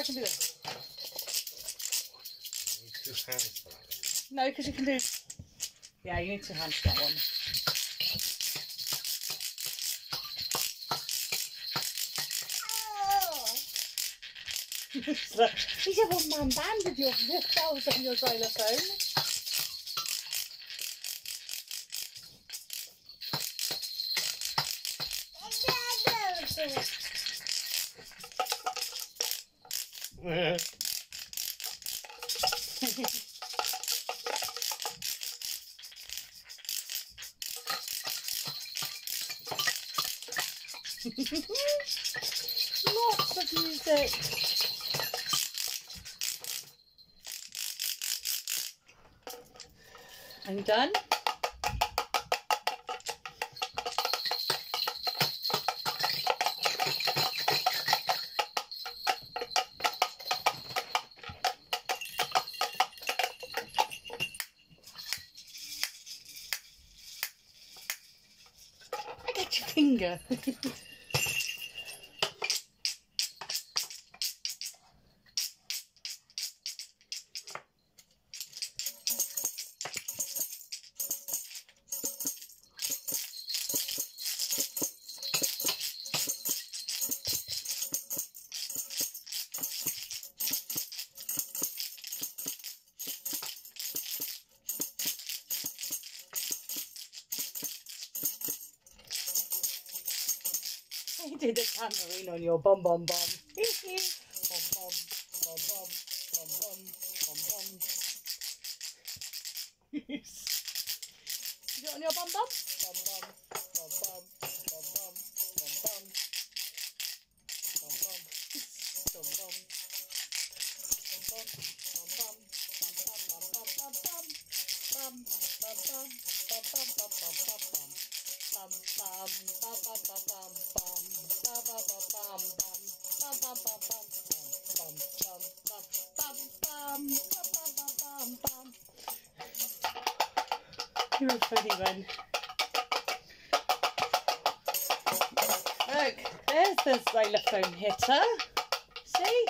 Nou, ik kan it. Ja, je hands back. No, because you can do. Yeah, you need two hands that one. He's a one band with your je your Lots of music. You done? Finger. did a tambourine on your bum bum bum. bum bum bum bum bum bum bum bum. you do it on your bum bum? Bum bum bum bum bum bum bum bum. Bum bum bum bum. Bum bum bum bum bum bum bum bum bum. Bum bum you're a funny one. Look, there's the xylophone hitter. See?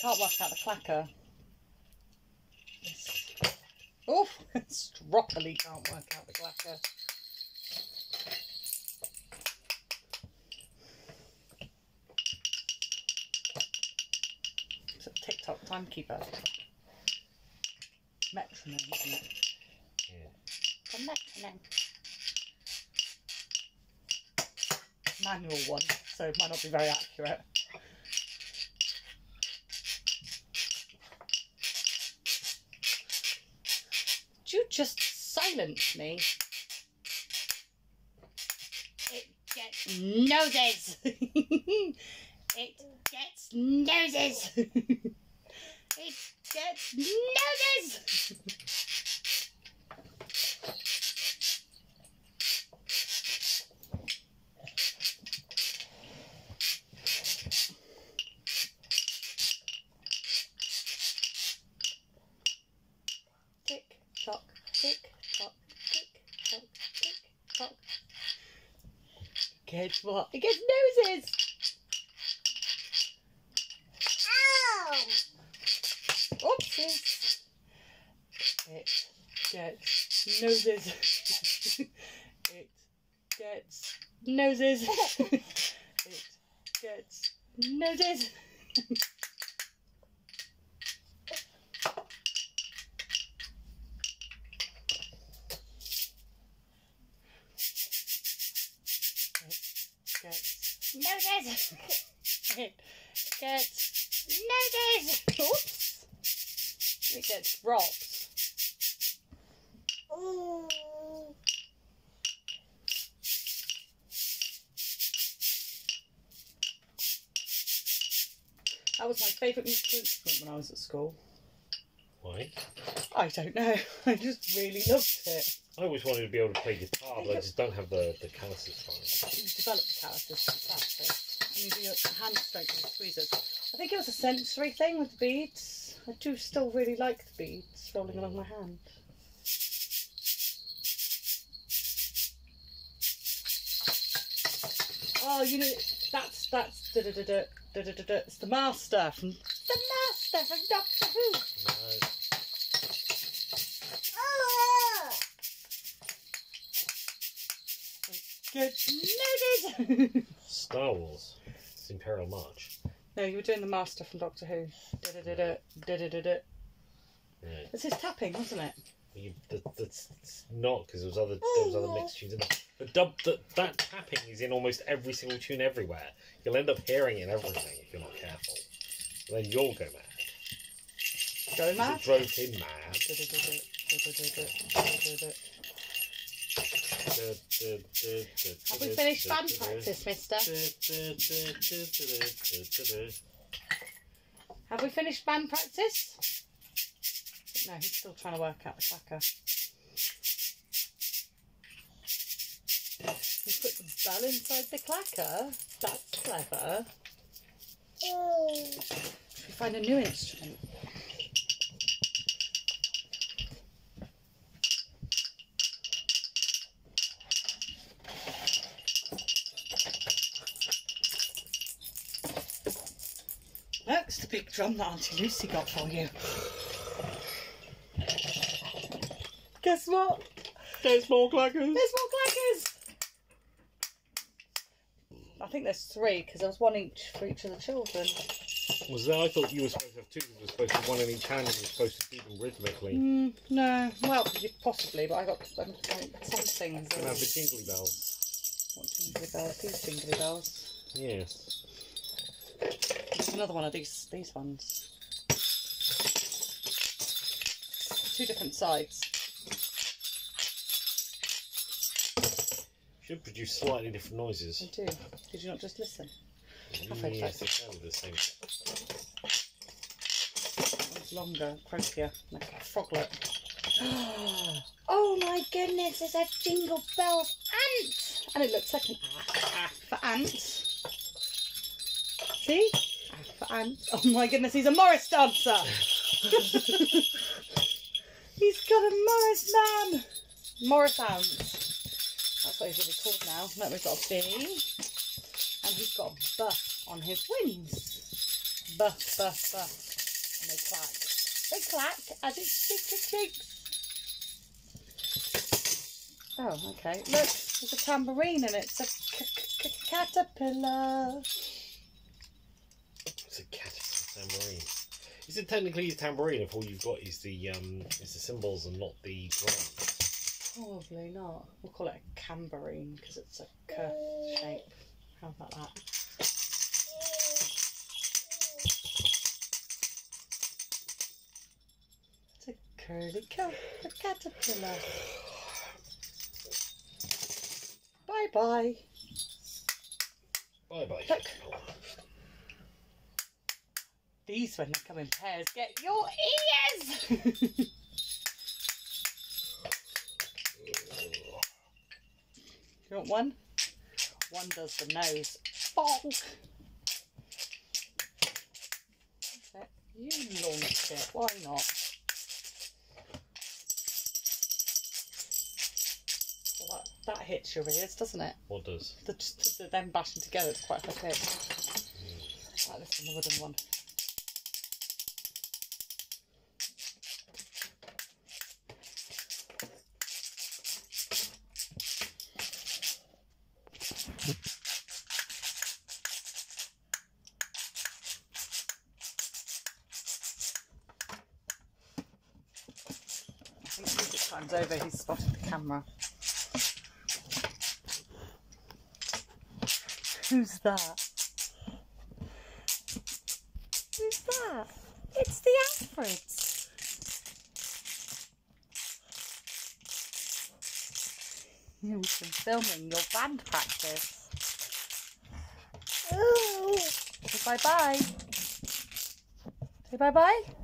Can't work out the clacker. Oh, stroppily can't work out the clacker. It's a TikTok timekeeper. Metronome, isn't it? Yeah. A metronome. Manual one, so it might not be very accurate. Just silence me? It gets noses. it gets noses. it gets noses. What? It gets noses. Ow! Oopsies. It gets noses. it gets noses. it gets noses. gets noses. it gets noses. Oops. It gets drops. That was my favourite musical instrument when I was at school. Why? I don't know. I just really loved it. I always wanted to be able to play guitar, but I just don't have the, the calluses for it. You develop the calluses faster. You do your hand strength and squeezes. I think it was a sensory thing with the beads. I do still really like the beads rolling along my hand. Oh, you know, that's that's da da da da da da da. da. It's the master from the master from Doctor Who. No, Good. Star Wars. It's Imperial March. no, you were doing the master from Doctor Who. Yeah. It's his tapping, wasn't it? You, that, that's it's not because there was other there was other oh. mixed tunes in there. But dub that that tapping is in almost every single tune everywhere. You'll end up hearing it in everything if you're not careful. And then you'll go mad. Go mad. It drove him mad. Have we finished band practice, mister? Have we finished band practice? No, he's still trying to work out the clacker. He put the bell inside the clacker. That's clever. Should we find a new instrument? Drum that Auntie Lucy got for you. Guess what? There's more clackers. There's more clackers! I think there's three because there was one each for each of the children. Was that? I thought you were supposed to have two. You were supposed to have one in each hand and you were supposed to do them rhythmically. Mm, no, well, possibly, but I got um, some things. And have the jingly bells. What jingly bells? These jingly bells. Yes. There's another one of these these ones. Two different sides. Should produce slightly different noises. They do. Did you not just listen? Yes, they sound the same. One's longer, croakier, like a froglet. oh my goodness, it's a jingle bell ant! And it looks like an for ant. See? Ant. Oh my goodness, he's a Morris dancer! he's got a Morris man! Morris ant. That's what he's really called now. Look, we've got a B. And he's got a buff on his wings. Buff, buff, buff. And they clack. They clack as it shakes shakes. Oh, okay. Look, there's a tambourine and it's a caterpillar. It's a caterpillar tambourine. Is it technically a tambourine if all you've got is the um is the cymbals and not the drums? Probably not. We'll call it a cambourine because it's a curved shape. How about that? It's a curly cat, a caterpillar. Bye bye. Bye bye. Look. These, when they come in pairs, get your ears! you want one? One does the nose. Bonk! You launch it, why not? Well, that, that hits your ears, doesn't it? What does? the, the, them bashing together is quite high pitch. Like this the wooden one. Time's over, he's spotted the camera. Who's that? Who's that? It's the Alfreds. You've been filming your band practice. Oh. Say bye bye. Say bye bye.